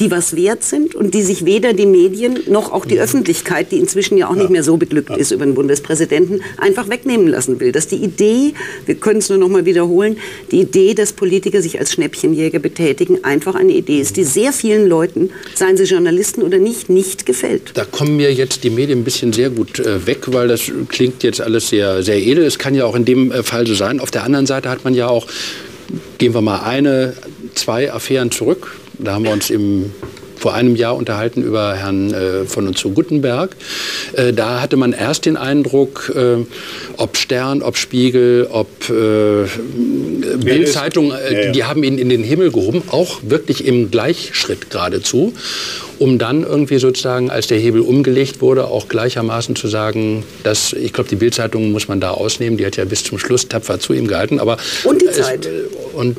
die was wert sind und die sich weder die Medien noch auch die Öffentlichkeit, die inzwischen ja auch nicht mehr so beglückt ist über den Bundespräsidenten, einfach wegnehmen lassen will. Dass die Idee, wir können es nur noch mal wiederholen, die Idee, dass Politiker sich als Schnäppchenjäger betätigen, einfach eine Idee ist, die sehr vielen Leuten, seien sie Journalisten oder nicht, nicht gefällt. Da kommen mir jetzt die Medien ein bisschen sehr gut äh, weg, weil das klingt jetzt alles sehr, sehr edel. Es kann ja auch in dem äh, Fall so sein. Auf der anderen Seite hat man ja auch, gehen wir mal eine, zwei Affären zurück, da haben wir uns im vor einem Jahr unterhalten über Herrn äh, von und zu Guttenberg. Äh, da hatte man erst den Eindruck, äh, ob Stern, ob Spiegel, ob äh, Bildzeitung, äh, ja, ja. die haben ihn in den Himmel gehoben, auch wirklich im Gleichschritt geradezu um dann irgendwie sozusagen, als der Hebel umgelegt wurde, auch gleichermaßen zu sagen, dass, ich glaube, die Bildzeitung muss man da ausnehmen, die hat ja bis zum Schluss tapfer zu ihm gehalten. Aber und die Zeit. Es, und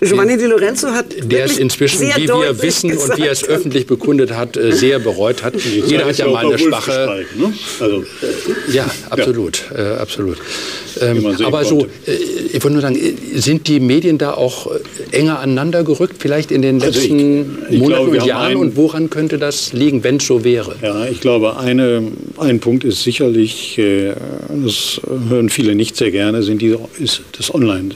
Giovanni Di Lorenzo hat der es inzwischen, wie wir wissen gesagt. und wie er es öffentlich bekundet hat, äh, sehr bereut hat. Jeder hat ja mal eine schwache. Ne? Also, ja, absolut, ja. Äh, absolut. Ähm, aber so, äh, ich wollte nur sagen, äh, sind die Medien da auch äh, enger aneinander gerückt, vielleicht in den letzten also ich, ich Monaten glaube, und Jahren? Und woran könnte das liegen, wenn es so wäre? Ja, ich glaube, eine, ein Punkt ist sicherlich, das hören viele nicht sehr gerne, sind die, ist das Online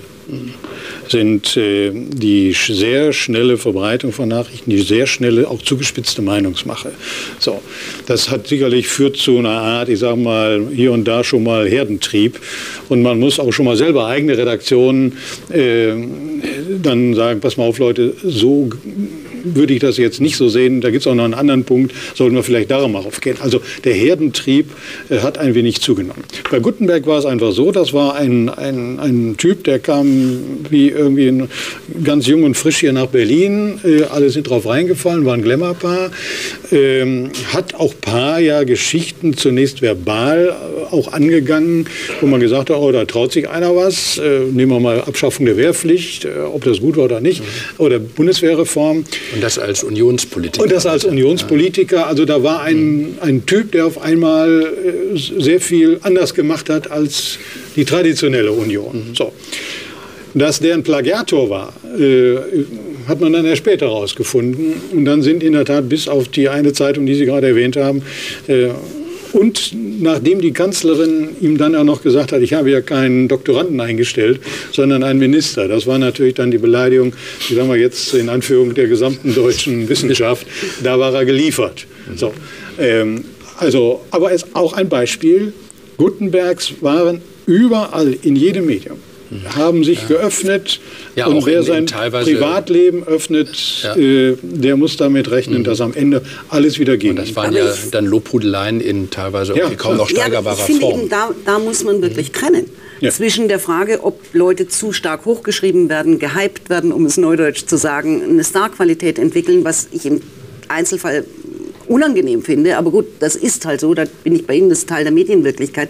sind äh, die sehr schnelle Verbreitung von Nachrichten, die sehr schnelle, auch zugespitzte Meinungsmache. So, das hat sicherlich führt zu einer Art, ich sage mal, hier und da schon mal Herdentrieb. Und man muss auch schon mal selber eigene Redaktionen äh, dann sagen, pass mal auf Leute, so würde ich das jetzt nicht so sehen. Da gibt es auch noch einen anderen Punkt, sollten wir vielleicht darauf gehen. Also der Herdentrieb äh, hat ein wenig zugenommen. Bei Gutenberg war es einfach so, das war ein, ein, ein Typ, der kam wie irgendwie ganz jung und frisch hier nach Berlin. Äh, alle sind drauf reingefallen, war ein Glamour-Paar. Ähm, hat auch paar ja Geschichten zunächst verbal äh, auch angegangen, wo man gesagt hat, oh, da traut sich einer was. Nehmen wir mal Abschaffung der Wehrpflicht, ob das gut war oder nicht, mhm. oder Bundeswehrreform. Und das als Unionspolitiker. Und das als Unionspolitiker. Also da war ein, ein Typ, der auf einmal äh, sehr viel anders gemacht hat als die traditionelle Union. Mhm. So. Dass der ein Plagiator war, äh, hat man dann erst später herausgefunden. Und dann sind in der Tat bis auf die eine Zeitung, die Sie gerade erwähnt haben, äh, und nachdem die Kanzlerin ihm dann auch noch gesagt hat, ich habe ja keinen Doktoranden eingestellt, sondern einen Minister, das war natürlich dann die Beleidigung, wie sagen wir jetzt in Anführung der gesamten deutschen Wissenschaft, da war er geliefert. So, ähm, also, aber es ist auch ein Beispiel, Gutenbergs waren überall in jedem Medium haben sich ja. geöffnet. Ja, und wer in, sein in Privatleben öffnet, ja. äh, der muss damit rechnen, mhm. dass am Ende alles wieder geht. Und das waren ja dann Lobhudeleien in teilweise okay, kaum noch steigerbarer ich finde Form. Eben, da, da muss man wirklich mhm. trennen. Zwischen der Frage, ob Leute zu stark hochgeschrieben werden, gehypt werden, um es neudeutsch zu sagen, eine Starqualität entwickeln, was ich im Einzelfall unangenehm finde. Aber gut, das ist halt so, da bin ich bei Ihnen, das ist Teil der Medienwirklichkeit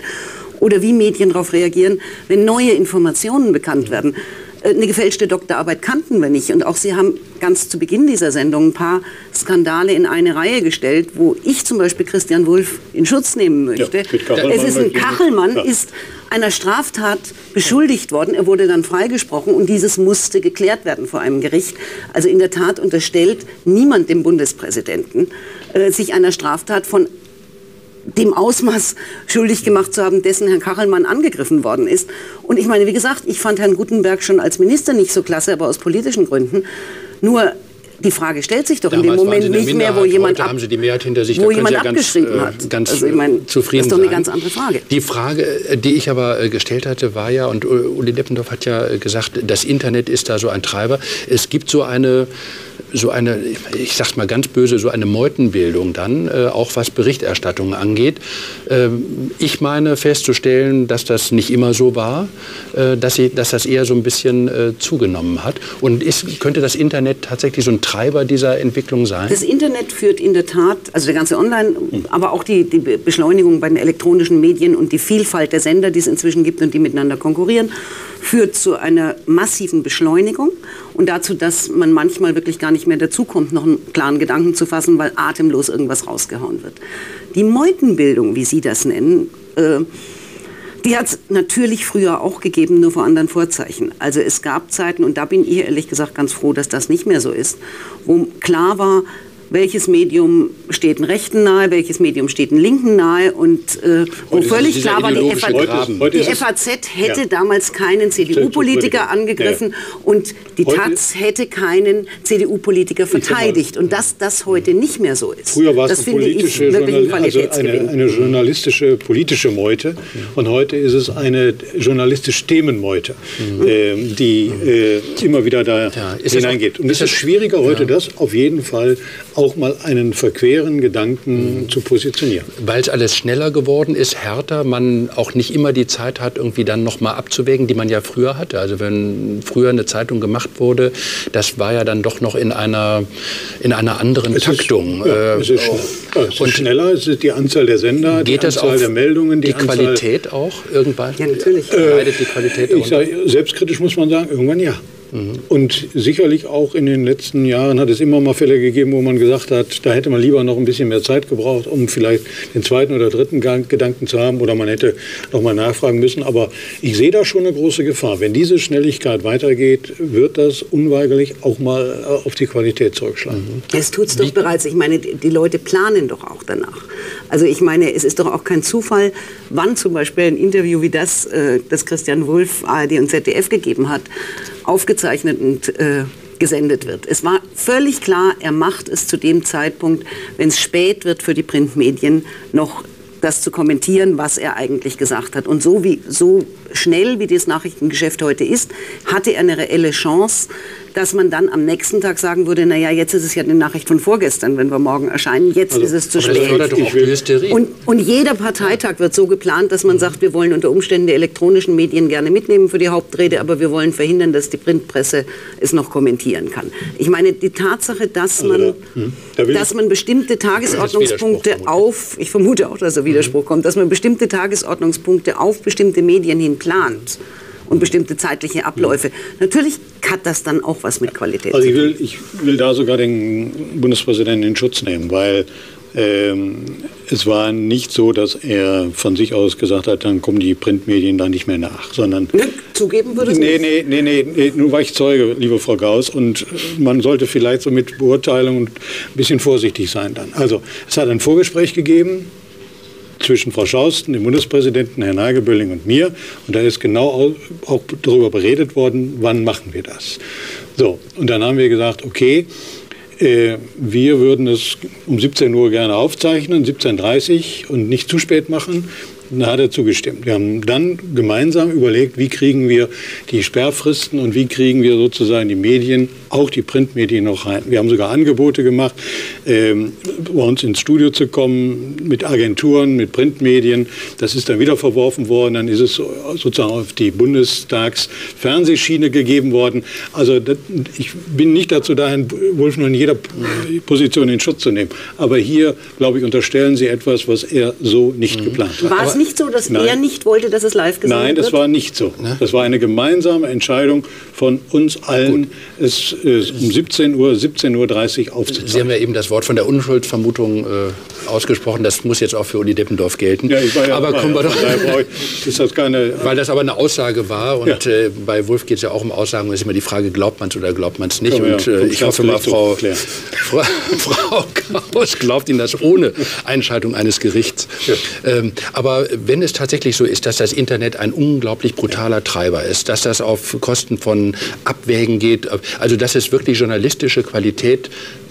oder wie Medien darauf reagieren, wenn neue Informationen bekannt werden. Äh, eine gefälschte Doktorarbeit kannten wir nicht. Und auch Sie haben ganz zu Beginn dieser Sendung ein paar Skandale in eine Reihe gestellt, wo ich zum Beispiel Christian Wulff in Schutz nehmen möchte. Ja, es ist ein Kachelmann, ja. ist einer Straftat beschuldigt worden. Er wurde dann freigesprochen und dieses musste geklärt werden vor einem Gericht. Also in der Tat unterstellt niemand dem Bundespräsidenten, äh, sich einer Straftat von dem Ausmaß schuldig gemacht zu haben, dessen Herrn Kachelmann angegriffen worden ist. Und ich meine, wie gesagt, ich fand Herrn Gutenberg schon als Minister nicht so klasse, aber aus politischen Gründen. Nur die Frage stellt sich doch Damals in dem Moment nicht mehr, wo jemand, ab, sich, wo jemand ja abgeschrieben ganz, hat. Äh, ganz also ich meine, zufrieden das ist doch eine sein. ganz andere Frage. Die Frage, äh, die ich aber äh, gestellt hatte, war ja, und Uli Deppendorf hat ja gesagt, das Internet ist da so ein Treiber. Es gibt so eine so eine, ich sag's mal ganz böse, so eine Meutenbildung dann, äh, auch was Berichterstattung angeht. Ähm, ich meine festzustellen, dass das nicht immer so war, äh, dass, sie, dass das eher so ein bisschen äh, zugenommen hat. Und ist, könnte das Internet tatsächlich so ein Treiber dieser Entwicklung sein? Das Internet führt in der Tat, also der ganze Online, aber auch die, die Beschleunigung bei den elektronischen Medien und die Vielfalt der Sender, die es inzwischen gibt und die miteinander konkurrieren, führt zu einer massiven Beschleunigung und dazu, dass man manchmal wirklich gar nicht mehr dazukommt, noch einen klaren Gedanken zu fassen, weil atemlos irgendwas rausgehauen wird. Die Meutenbildung, wie Sie das nennen, äh, die hat es natürlich früher auch gegeben, nur vor anderen Vorzeichen. Also es gab Zeiten, und da bin ich ehrlich gesagt ganz froh, dass das nicht mehr so ist, wo klar war, welches Medium steht einem Rechten nahe, welches Medium steht einem Linken nahe und äh, wo völlig klar war, die, FAZ, die FAZ hätte ja. damals keinen CDU-Politiker angegriffen ja, ja. und die heute Taz hätte keinen CDU-Politiker verteidigt und dass das heute nicht mehr so ist. Früher war es eine politische, ein also eine, eine, journalistische, politische Meute und heute ist es eine journalistisch Themenmeute, mhm. äh, die äh, immer wieder da hineingeht. Und es ist schwieriger heute, das auf jeden Fall auch mal einen verqueren Gedanken mhm. zu positionieren. Weil es alles schneller geworden ist, härter, man auch nicht immer die Zeit hat, irgendwie dann nochmal abzuwägen, die man ja früher hatte. Also wenn früher eine Zeitung gemacht wurde, das war ja dann doch noch in einer, in einer anderen es Taktung. Ist, ja, es ist, ja, es ist schneller, es ist die Anzahl der Sender, die Anzahl der Meldungen, die, die Qualität auch irgendwann? Ja, natürlich. Äh, leidet die Qualität ich sag, Selbstkritisch muss man sagen, irgendwann ja. Und sicherlich auch in den letzten Jahren hat es immer mal Fälle gegeben, wo man gesagt hat, da hätte man lieber noch ein bisschen mehr Zeit gebraucht, um vielleicht den zweiten oder dritten Gedanken zu haben oder man hätte noch mal nachfragen müssen. Aber ich sehe da schon eine große Gefahr. Wenn diese Schnelligkeit weitergeht, wird das unweigerlich auch mal äh, auf die Qualität zurückschlagen. Mhm. Es tut es doch bereits. Ich meine, die Leute planen doch auch danach. Also ich meine, es ist doch auch kein Zufall, wann zum Beispiel ein Interview wie das, äh, das Christian Wulff ARD und ZDF gegeben hat, aufgezeichnet und äh, gesendet wird. Es war völlig klar, er macht es zu dem Zeitpunkt, wenn es spät wird für die Printmedien, noch das zu kommentieren, was er eigentlich gesagt hat. Und so, wie, so schnell, wie das Nachrichtengeschäft heute ist, hatte er eine reelle Chance, dass man dann am nächsten Tag sagen würde, naja, jetzt ist es ja eine Nachricht von vorgestern, wenn wir morgen erscheinen, jetzt also, ist es zu spät. Und, und, jeder Parteitag wird so geplant, dass man sagt, wir wollen unter Umständen die elektronischen Medien gerne mitnehmen für die Hauptrede, aber wir wollen verhindern, dass die Printpresse es noch kommentieren kann. Ich meine, die Tatsache, dass also man, hm, dass man bestimmte Tagesordnungspunkte auf, ich vermute auch, dass der Widerspruch mhm. kommt, dass man bestimmte Tagesordnungspunkte auf bestimmte Medien hin plant und bestimmte zeitliche Abläufe. Natürlich hat das dann auch was mit Qualität also ich will, ich will da sogar den Bundespräsidenten in Schutz nehmen, weil Ähm, es war nicht so, dass er von sich aus gesagt hat, dann kommen die Printmedien da nicht mehr nach, sondern... Ne, zugeben würde nee, nicht? Nee, nee, nee, nur war ich Zeuge, liebe Frau Gauss, und man sollte vielleicht so mit Beurteilungen ein bisschen vorsichtig sein dann. Also, es hat ein Vorgespräch gegeben, zwischen Frau Schausten, dem Bundespräsidenten, Herrn Nagebölling und mir. Und da ist genau auch darüber beredet worden, wann machen wir das. So, und dann haben wir gesagt, okay, äh, wir würden es um 17 Uhr gerne aufzeichnen, 17.30 Uhr und nicht zu spät machen. Da hat er zugestimmt. Wir haben dann gemeinsam überlegt, wie kriegen wir die Sperrfristen und wie kriegen wir sozusagen die Medien, auch die Printmedien noch rein. Wir haben sogar Angebote gemacht, ähm, bei uns ins Studio zu kommen mit Agenturen, mit Printmedien. Das ist dann wieder verworfen worden. Dann ist es sozusagen auf die Bundestagsfernsehschiene gegeben worden. Also das, ich bin nicht dazu da, Herrn Wolf nur in jeder Position in Schutz zu nehmen. Aber hier, glaube ich, unterstellen Sie etwas, was er so nicht mhm. geplant hat nicht so, dass Nein. er nicht wollte, dass es live gesendet wird? Nein, das wird? war nicht so. Ne? Das war eine gemeinsame Entscheidung von uns allen, Gut. es äh, um 17 Uhr, 17.30 Uhr aufzuzeichnen. Sie haben ja eben das Wort von der Unschuldsvermutung äh, ausgesprochen. Das muss jetzt auch für Uli Deppendorf gelten. Ja, ich war ja aber kommen wir doch. ist das keine, weil das aber eine Aussage war. Und ja. äh, bei Wolf geht es ja auch um Aussagen. Es ist immer die Frage, glaubt man es oder glaubt man es nicht. und äh, ich hoffe mal, Frau, Frau, Frau Kraus glaubt Ihnen das ohne Einschaltung eines Gerichts. Ja. Ähm, aber wenn es tatsächlich so ist, dass das Internet ein unglaublich brutaler Treiber ist, dass das auf Kosten von Abwägen geht, also dass es wirklich journalistische Qualität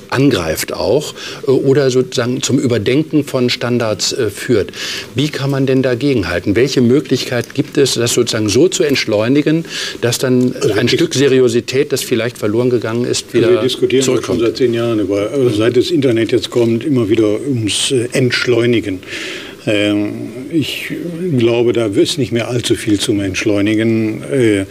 angreift auch äh, oder sozusagen zum Überdenken von Standards äh, führt. Wie kann man denn dagegenhalten? Welche Möglichkeit gibt es, das sozusagen so zu entschleunigen, dass dann also ein Stück Seriosität, das vielleicht verloren gegangen ist, also wieder Wir diskutieren zurückkommt? schon seit zehn Jahren über, also seit das Internet jetzt kommt, immer wieder ums äh, Entschleunigen. Ähm, ich glaube, da ist nicht mehr allzu viel zum Entschleunigen. Äh,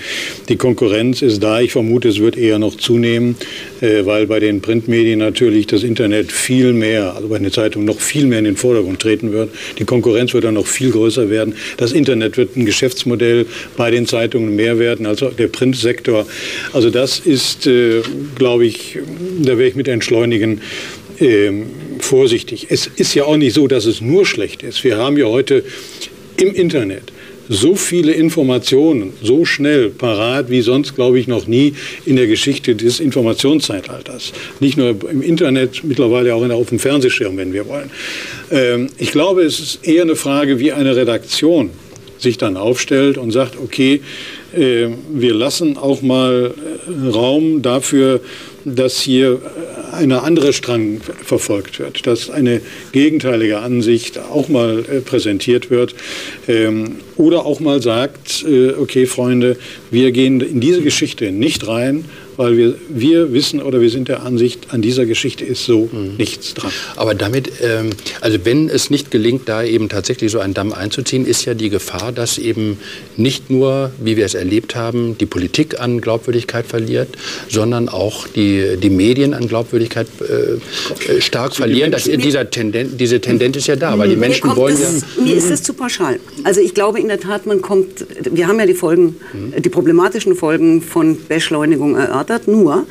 die Konkurrenz ist da. Ich vermute, es wird eher noch zunehmen, äh, weil bei den Printmedien natürlich das Internet viel mehr, also bei den Zeitungen noch viel mehr in den Vordergrund treten wird. Die Konkurrenz wird dann noch viel größer werden. Das Internet wird ein Geschäftsmodell bei den Zeitungen mehr werden als der Printsektor. Also das ist, äh, glaube ich, da werde ich mit Entschleunigen ähm, vorsichtig. Es ist ja auch nicht so, dass es nur schlecht ist. Wir haben ja heute im Internet so viele Informationen so schnell parat wie sonst, glaube ich, noch nie in der Geschichte des Informationszeitalters. Nicht nur im Internet, mittlerweile auch auf dem Fernsehschirm, wenn wir wollen. Ähm, ich glaube, es ist eher eine Frage, wie eine Redaktion sich dann aufstellt und sagt, okay, äh, wir lassen auch mal äh, Raum dafür, dass hier eine andere Strang verfolgt wird, dass eine gegenteilige Ansicht auch mal äh, präsentiert wird ähm, oder auch mal sagt, äh, okay Freunde, wir gehen in diese Geschichte nicht rein weil wir, wir wissen oder wir sind der Ansicht, an dieser Geschichte ist so mhm. nichts dran. Aber damit, ähm, also wenn es nicht gelingt, da eben tatsächlich so einen Damm einzuziehen, ist ja die Gefahr, dass eben nicht nur, wie wir es erlebt haben, die Politik an Glaubwürdigkeit verliert, sondern auch die, die Medien an Glaubwürdigkeit äh, äh stark so verlieren. Das, dieser Tenden, diese Tendenz ist ja da, weil die Menschen wollen das, ja... Mir ist das zu pauschal. Also ich glaube in der Tat, man kommt, wir haben ja die Folgen, mhm. die problematischen Folgen von Beschleunigung erörtert gefordert. Nur,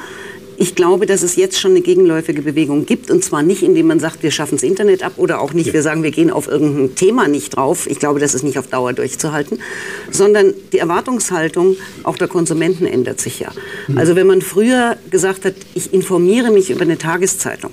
ich glaube, dass es jetzt schon eine gegenläufige Bewegung gibt. Und zwar nicht, indem man sagt, wir schaffen das Internet ab oder auch nicht, ja. wir sagen, wir gehen auf irgendein Thema nicht drauf. Ich glaube, das ist nicht auf Dauer durchzuhalten. Sondern die Erwartungshaltung auch der Konsumenten ändert sich ja. Mhm. Also wenn man früher gesagt hat, ich informiere mich über eine Tageszeitung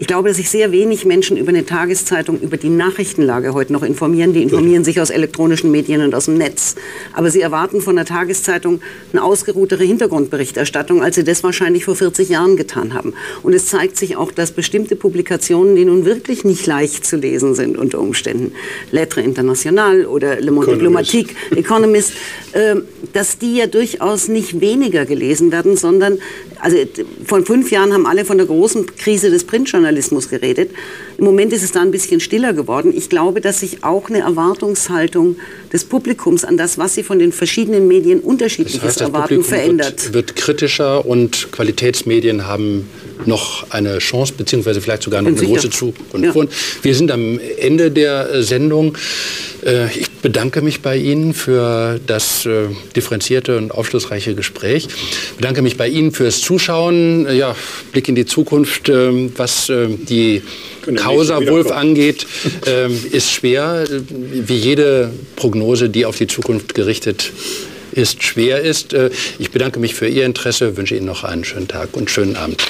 ich glaube, dass sich sehr wenig Menschen über eine Tageszeitung, über die Nachrichtenlage heute noch informieren. Die informieren sich aus elektronischen Medien und aus dem Netz. Aber sie erwarten von der Tageszeitung eine ausgeruhtere Hintergrundberichterstattung, als sie das wahrscheinlich vor 40 Jahren getan haben. Und es zeigt sich auch, dass bestimmte Publikationen, die nun wirklich nicht leicht zu lesen sind unter Umständen, Lettre International oder Le Monde Diplomatique, Economist, äh, dass die ja durchaus nicht weniger gelesen werden, sondern also vor fünf Jahren haben alle von der großen Krise des Printjournalismus geredet. Im Moment ist es da ein bisschen stiller geworden. Ich glaube, dass sich auch eine Erwartungshaltung des Publikums an das, was sie von den verschiedenen Medien unterschiedliches das heißt, erwarten, Publikum verändert. Wird, wird kritischer und Qualitätsmedien haben noch eine Chance, beziehungsweise vielleicht sogar noch eine große Zukunft. Ja. Wir sind am Ende der Sendung. Äh, ich bedanke mich bei Ihnen für das äh, differenzierte und aufschlussreiche Gespräch. Ich bedanke mich bei Ihnen fürs Zuschauen. Ja, Blick in die Zukunft, ähm, was die Causa Wolf angeht, ähm, ist schwer, wie jede Prognose, die auf die Zukunft gerichtet ist, schwer ist. Äh, ich bedanke mich für Ihr Interesse, wünsche Ihnen noch einen schönen Tag und schönen Abend.